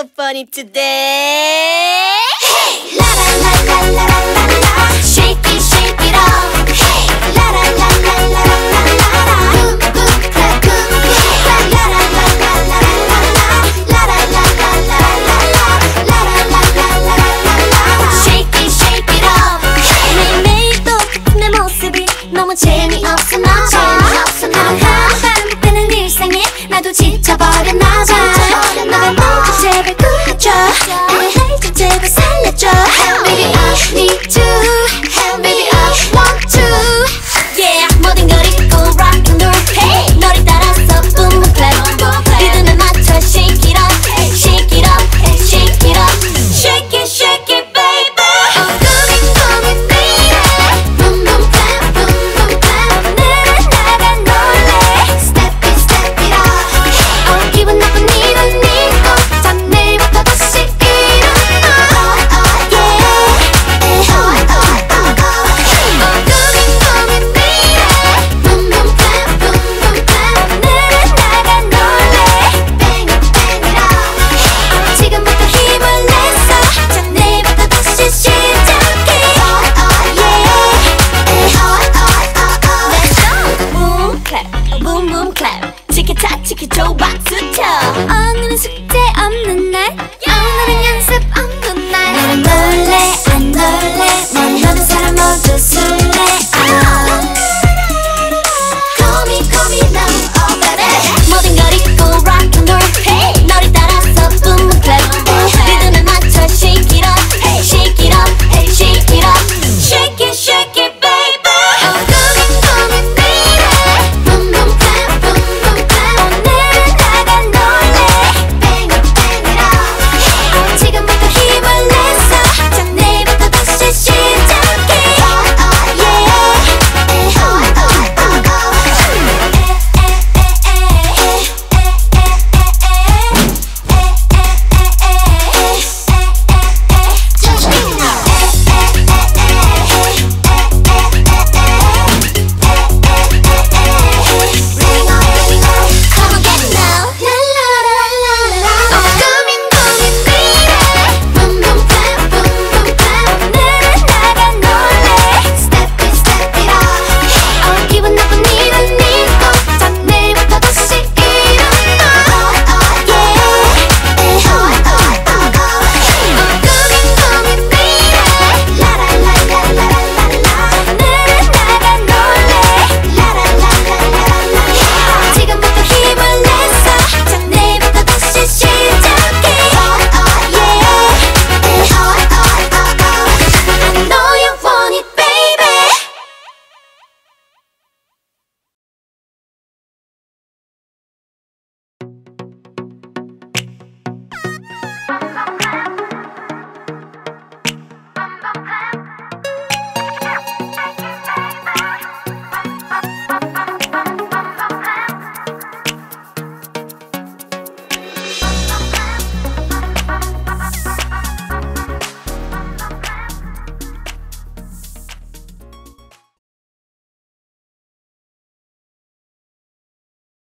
so funny today.